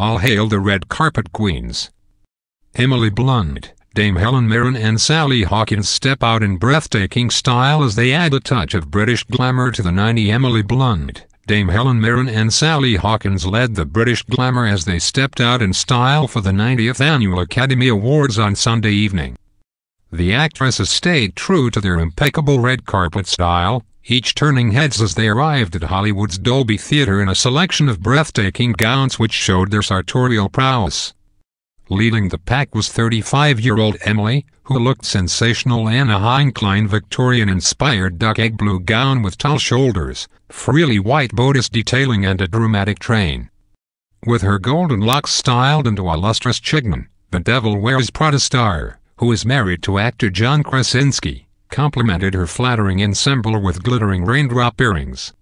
All hail the red carpet queens. Emily Blunt, Dame Helen Mirren and Sally Hawkins step out in breathtaking style as they add a touch of British glamour to the 90 Emily Blunt. Dame Helen Mirren and Sally Hawkins led the British glamour as they stepped out in style for the 90th Annual Academy Awards on Sunday evening. The actresses stayed true to their impeccable red carpet style, each turning heads as they arrived at Hollywood's Dolby Theatre in a selection of breathtaking gowns which showed their sartorial prowess. Leading the pack was 35-year-old Emily, who looked sensational in a high-incline Victorian-inspired duck egg blue gown with tall shoulders, frilly white bodice detailing and a dramatic train. With her golden locks styled into a lustrous chignon, the Devil Wears Prada star, who is married to actor John Krasinski, complemented her flattering ensemble with glittering raindrop earrings.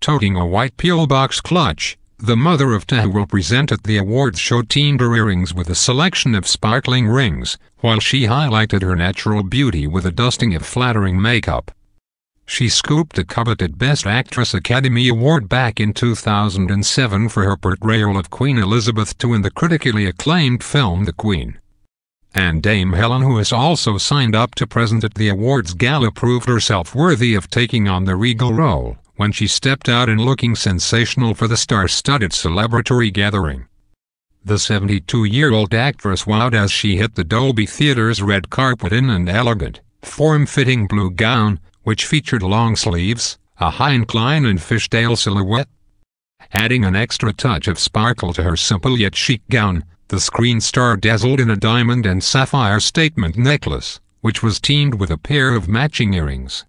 Toting a white pillbox clutch, the mother of two will present at the awards show teamed her earrings with a selection of sparkling rings, while she highlighted her natural beauty with a dusting of flattering makeup. She scooped a coveted Best Actress Academy Award back in 2007 for her portrayal of Queen Elizabeth II in the critically acclaimed film The Queen. And Dame Helen who has also signed up to present at the awards gala proved herself worthy of taking on the regal role when she stepped out and looking sensational for the star-studded celebratory gathering. The 72-year-old actress wowed as she hit the Dolby Theatre's red carpet in an elegant, form-fitting blue gown, which featured long sleeves, a high incline and fishtail silhouette. Adding an extra touch of sparkle to her simple yet chic gown, the screen star dazzled in a diamond and sapphire statement necklace, which was teamed with a pair of matching earrings.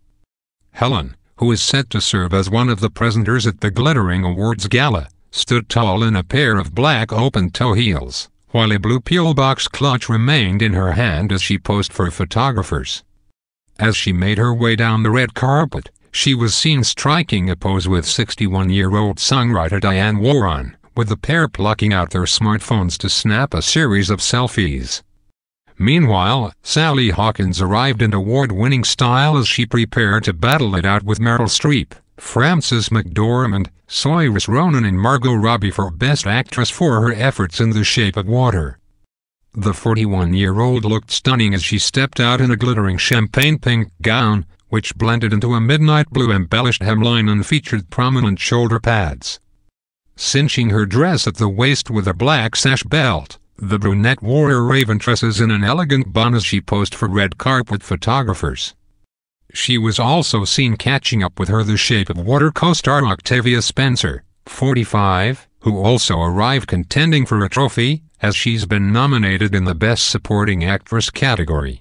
Helen, who is set to serve as one of the presenters at the glittering awards gala, stood tall in a pair of black open-toe heels, while a blue pillbox clutch remained in her hand as she posed for photographers. As she made her way down the red carpet, she was seen striking a pose with 61-year-old songwriter Diane Warren, with the pair plucking out their smartphones to snap a series of selfies. Meanwhile, Sally Hawkins arrived in award-winning style as she prepared to battle it out with Meryl Streep, Frances McDormand, Saoirse Ronan and Margot Robbie for Best Actress for her efforts in The Shape of Water. The 41-year-old looked stunning as she stepped out in a glittering champagne pink gown, which blended into a midnight blue embellished hemline and featured prominent shoulder pads. Cinching her dress at the waist with a black sash belt, the brunette wore her raven tresses in an elegant bun as she posed for red carpet photographers. She was also seen catching up with her The Shape of Water co-star Octavia Spencer, 45, who also arrived contending for a trophy, as she's been nominated in the Best Supporting Actress category.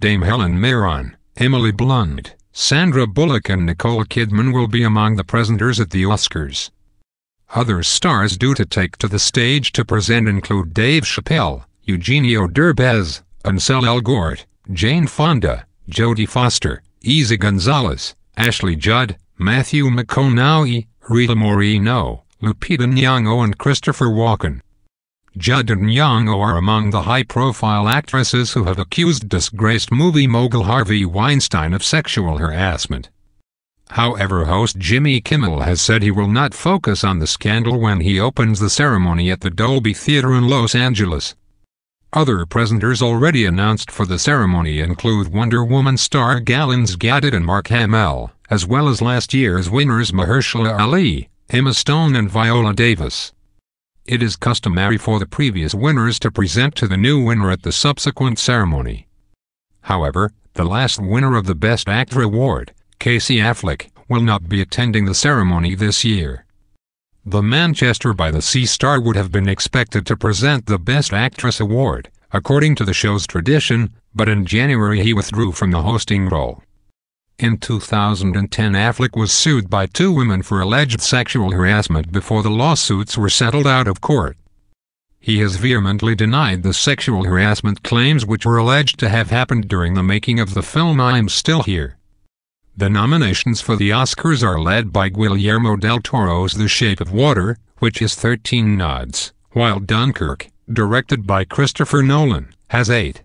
Dame Helen Mirren, Emily Blunt, Sandra Bullock and Nicole Kidman will be among the presenters at the Oscars. Other stars due to take to the stage to present include Dave Chappelle, Eugenio Derbez, Ansel Elgort, Jane Fonda, Jodie Foster, Eiza Gonzalez, Ashley Judd, Matthew McConaughey, Rita Moreno, Lupita Nyong'o and Christopher Walken. Judd and Nyong'o are among the high-profile actresses who have accused disgraced movie mogul Harvey Weinstein of sexual harassment. However host Jimmy Kimmel has said he will not focus on the scandal when he opens the ceremony at the Dolby Theatre in Los Angeles. Other presenters already announced for the ceremony include Wonder Woman star Gal Gadot and Mark Hamill, as well as last year's winners Mahershala Ali, Emma Stone and Viola Davis. It is customary for the previous winners to present to the new winner at the subsequent ceremony. However, the last winner of the Best Actor award, Casey Affleck, will not be attending the ceremony this year. The Manchester by the Sea star would have been expected to present the Best Actress award, according to the show's tradition, but in January he withdrew from the hosting role. In 2010 Affleck was sued by two women for alleged sexual harassment before the lawsuits were settled out of court. He has vehemently denied the sexual harassment claims which were alleged to have happened during the making of the film I'm Still Here. The nominations for the Oscars are led by Guillermo del Toro's The Shape of Water, which is 13 nods, while Dunkirk, directed by Christopher Nolan, has 8.